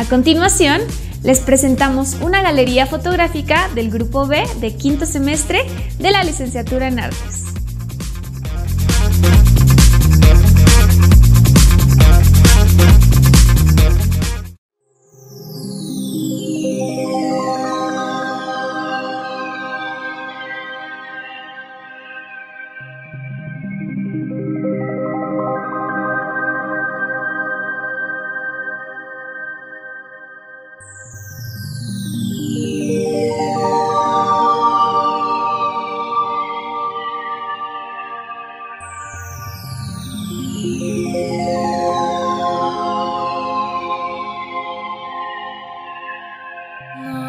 A continuación, les presentamos una galería fotográfica del Grupo B de quinto semestre de la licenciatura en Artes. No.